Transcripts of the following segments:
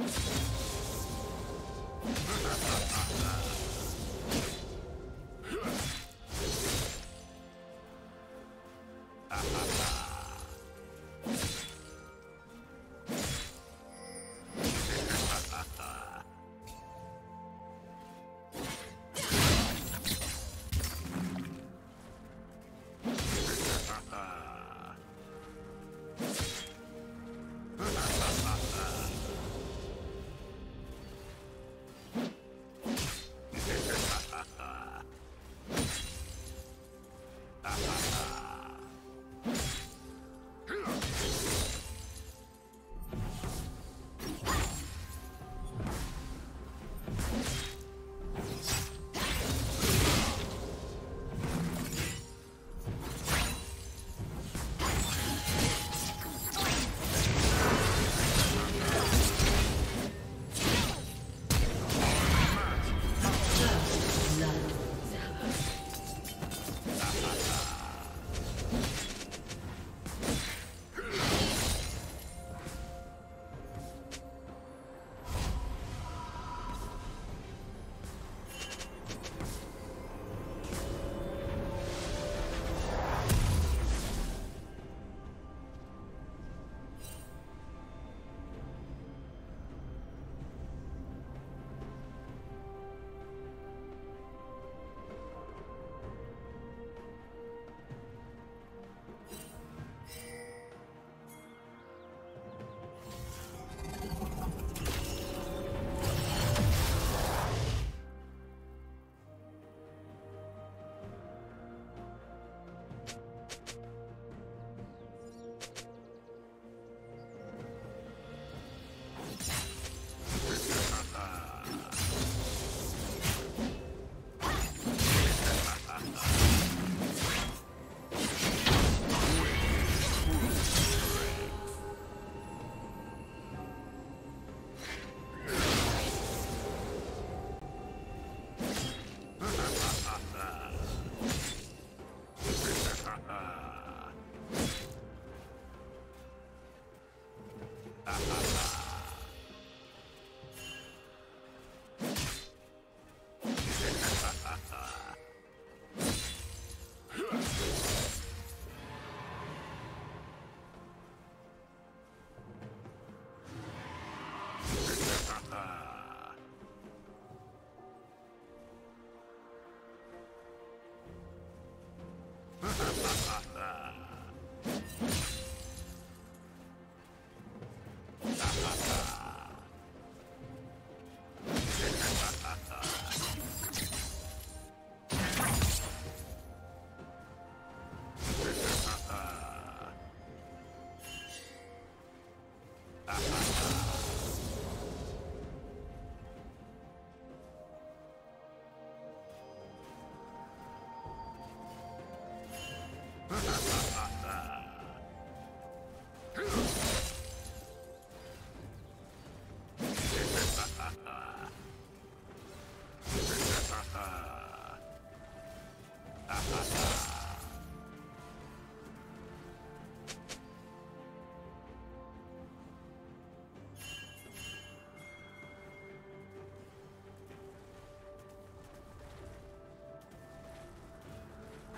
Ha ha ha!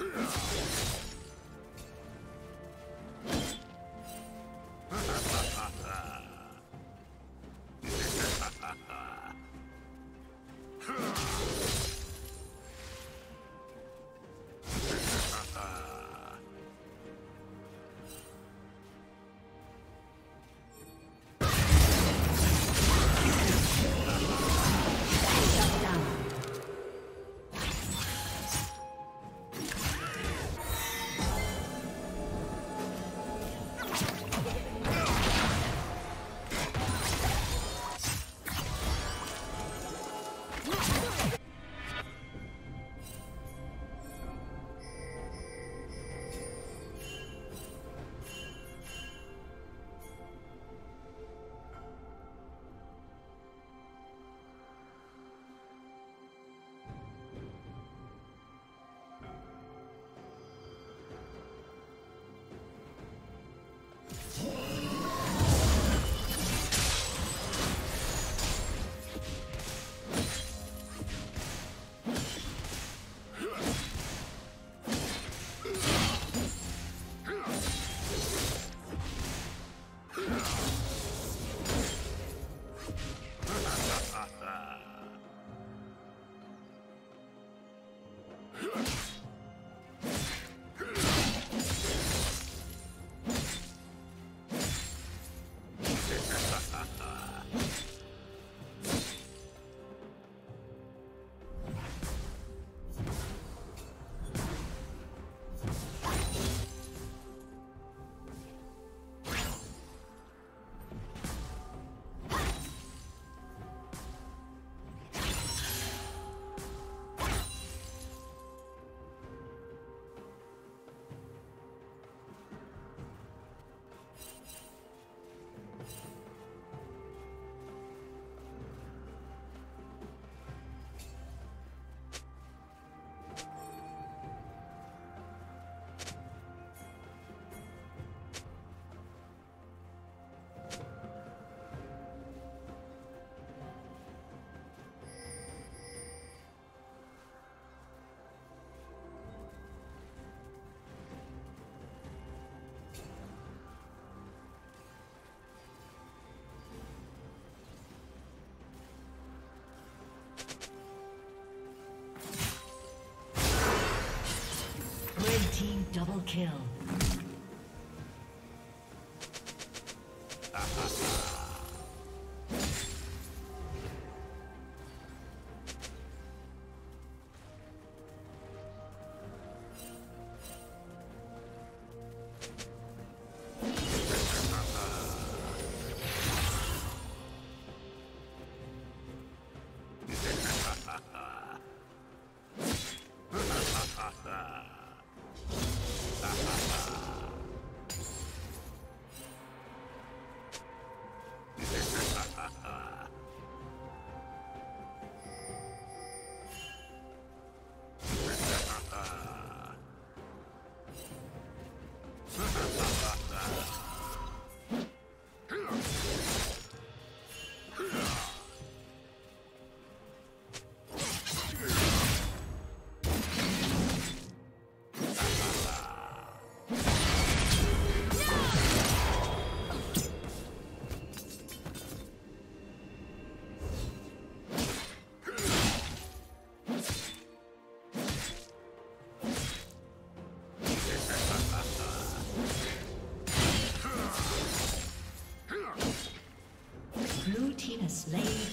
Yeah. double kill.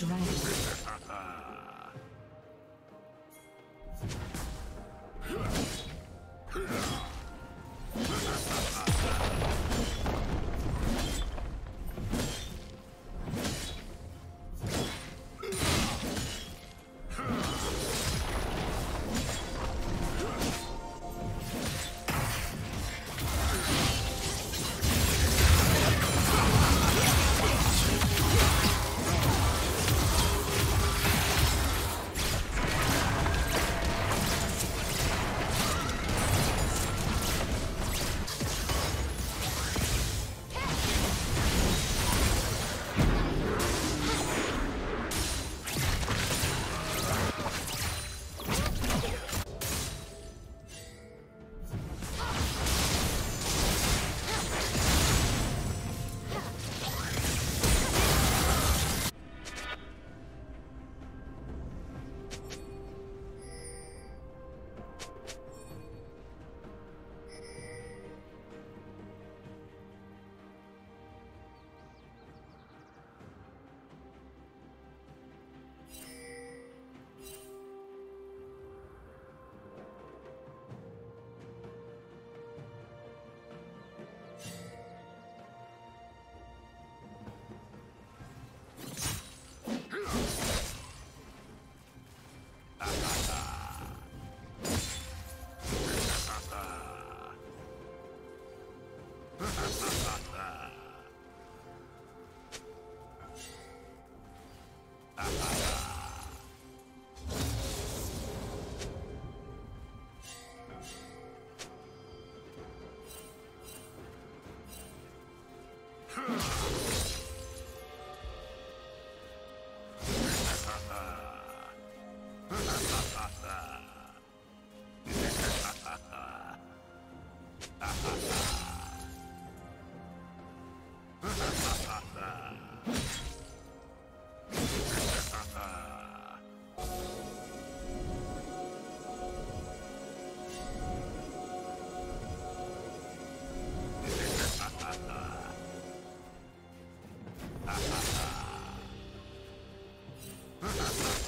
Dragon.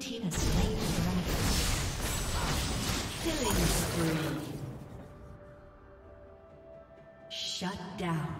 team has slain the dragon. Killing spree. Shut down.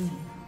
Soon.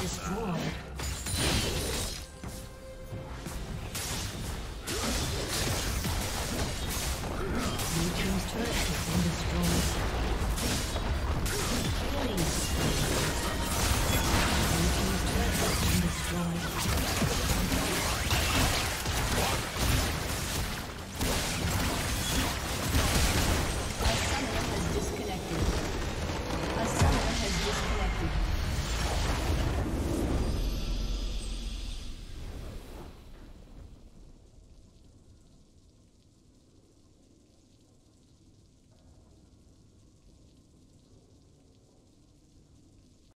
Destroyed.